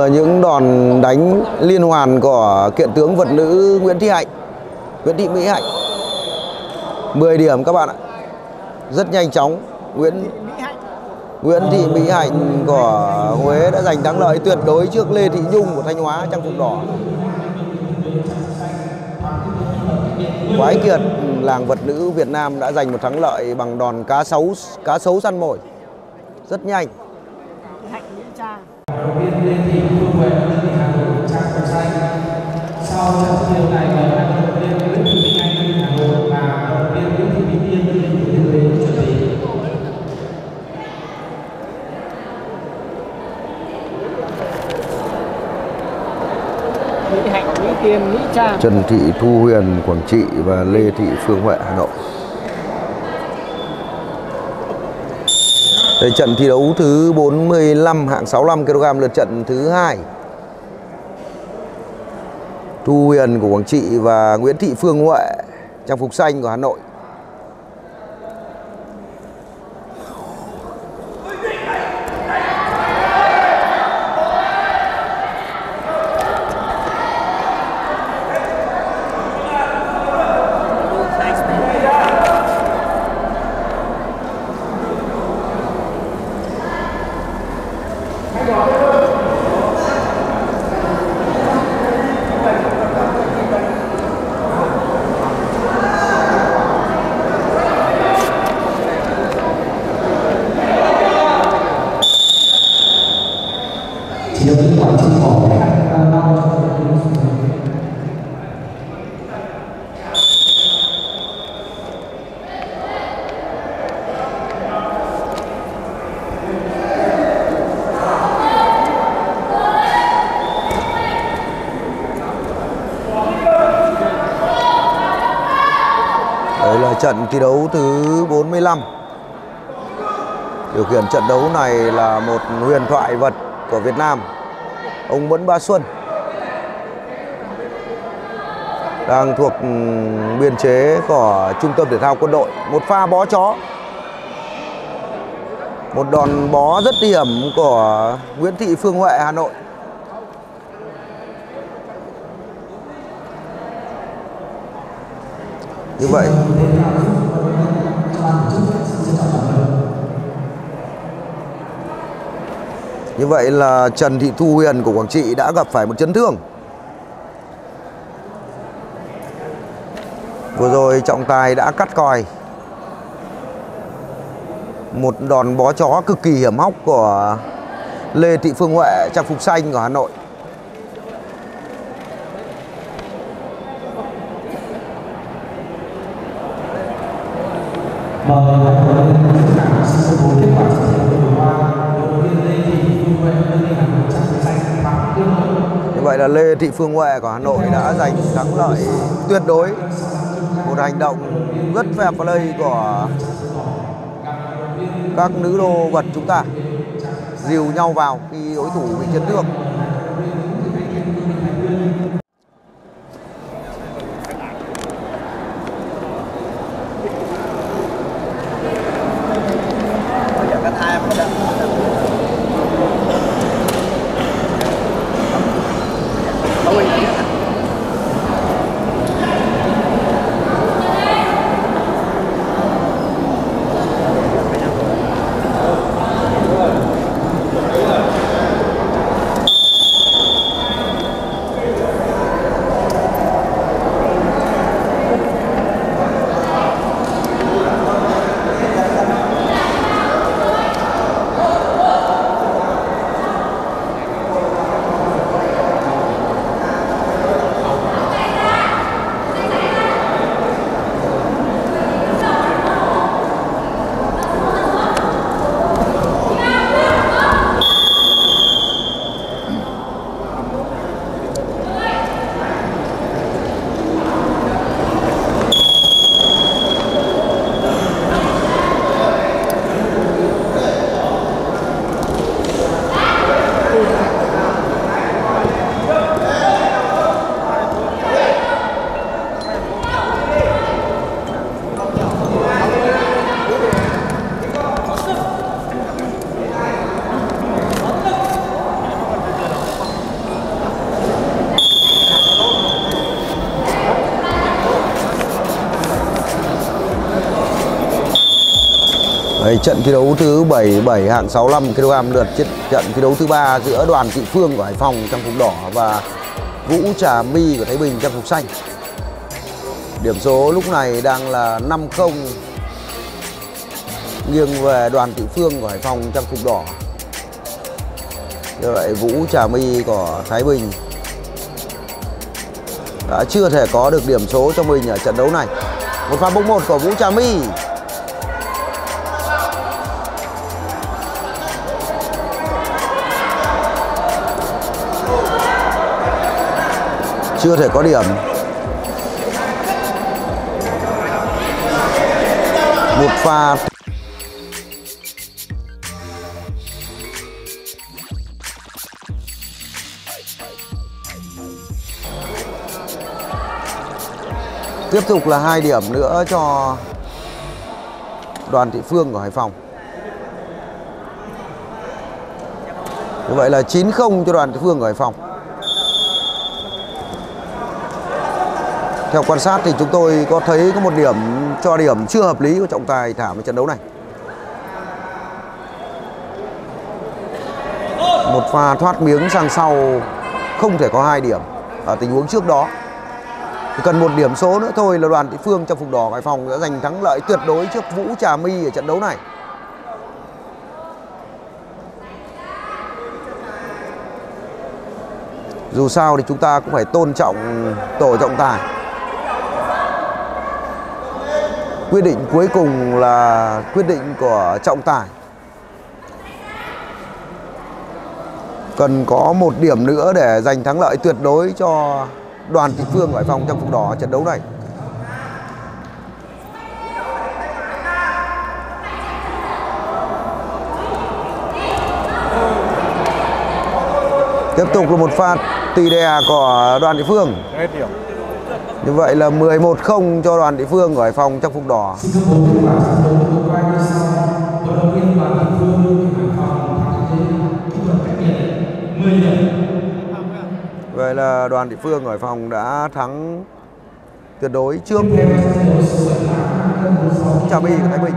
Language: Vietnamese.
là những đòn đánh liên hoàn của kiện tướng vật nữ Nguyễn Thị Hạnh, Nguyễn Thị Mỹ Hạnh. 10 điểm các bạn ạ. Rất nhanh chóng, Nguyễn Nguyễn Thị Mỹ Hạnh của Huế đã giành thắng lợi tuyệt đối trước Lê Thị Nhung của Thanh Hóa trang phục đỏ. Quái kiệt, làng vật nữ Việt Nam đã giành một thắng lợi bằng đòn cá sấu cá sấu săn mồi. Rất nhanh tiên Lê Thị Phương Huệ đơn vị Hà Nội trang phục xanh. Sau trận thi đấu này là vận động viên Nguyễn Thị Minh Anh Hà Nội và vận động viên Nguyễn Thị Mỹ Tiên đơn vị Thừa Thiên Huế chuẩn bị Mỹ Hạnh Mỹ Tiên Mỹ Trang. Trần Thị Thu Huyền Quảng Trị và Lê Thị Phương Huệ Hà Nội Đây, trận thi đấu thứ 45 hạng 65 kg lượt trận thứ hai. Thu Huyền của Quảng Trị và Nguyễn Thị Phương Huệ, trang phục xanh của Hà Nội. Chỉ được những quả chim cỏ để ăn lo cho vận động viên xuất sắc Đấy là trận thi đấu thứ 45 Điều khiển trận đấu này là một huyền thoại vật của Việt Nam. Ông Mẫn Ba Xuân Đang thuộc ừ, biên chế của Trung tâm Thể thao Quân đội. Một pha bó chó. Một đòn bó rất hiểm của Nguyễn Thị Phương Huệ, Hà Nội. Như vậy Như vậy là Trần Thị Thu Huyền của Quảng Trị đã gặp phải một chấn thương. Vừa rồi trọng tài đã cắt còi. Một đòn bó chó cực kỳ hiểm hóc của Lê Thị Phương Huệ, trang phục xanh của Hà Nội. Mời các động viên tất cả xin công bố kết quả trận thi đấu vừa qua động viên Lê Thị Phương Huệ vị Hà Nội trang phục xanh thắng tuyệt đối Như vậy là Lê Thị Phương Huệ của Hà Nội đã giành thắng lợi tuyệt đối. Một hành động rất fair play của các nữ đô vật chúng ta. Dìu nhau vào khi đối thủ bị chấn thương. Đấy, trận thi đấu thứ 77 hạng 65 kg lượt trận, trận thi đấu thứ ba giữa đoàn thị phương của Hải Phòng trang phục đỏ và Vũ Trà My của Thái Bình trang phục xanh. Điểm số lúc này đang là 5-0 nghiêng về đoàn thị phương của Hải Phòng trang phục đỏ. Như vậy Vũ Trà My của Thái Bình đã chưa thể có được điểm số cho mình ở trận đấu này. Một pha bóng một của Vũ Trà My. Chưa thể có điểm. Một pha Tiếp tục là hai điểm nữa cho đoàn thị phương của Hải Phòng. Như vậy là 9-0 cho đoàn thị phương của Hải Phòng. Theo quan sát thì chúng tôi có thấy có một điểm, cho điểm chưa hợp lý của trọng tài thả ở trận đấu này. Một pha thoát miếng sang sau, không thể có hai điểm ở tình huống trước đó. Chỉ cần một điểm số nữa thôi là đoàn thị phương trong phục đỏ Hải Phòng đã giành thắng lợi tuyệt đối trước Vũ Trà My ở trận đấu này. Dù sao thì chúng ta cũng phải tôn trọng tổ trọng tài. Quyết định cuối cùng là quyết định của trọng tài. Cần có một điểm nữa để giành thắng lợi tuyệt đối cho đoàn thị phương Hải Phòng trong phục đỏ trận đấu này. Tiếp tục là một pha tì đè của đoàn địa phương. Hết điểm. Như vậy là 11-0 cho đoàn địa phương của Hải Phòng trong phục đỏ. Xin công bố kết quả trận đấu vừa qua như sau. Vận động viên đoàn thị phương Hải Phòng thắng trên kỹ thuật cách biệt 10 điểm. Vậy là đoàn địa phương của Hải Phòng đã thắng tuyệt đối trước Tiếp theo là trận đấu số 78 cân 46 Trà của Thái Bình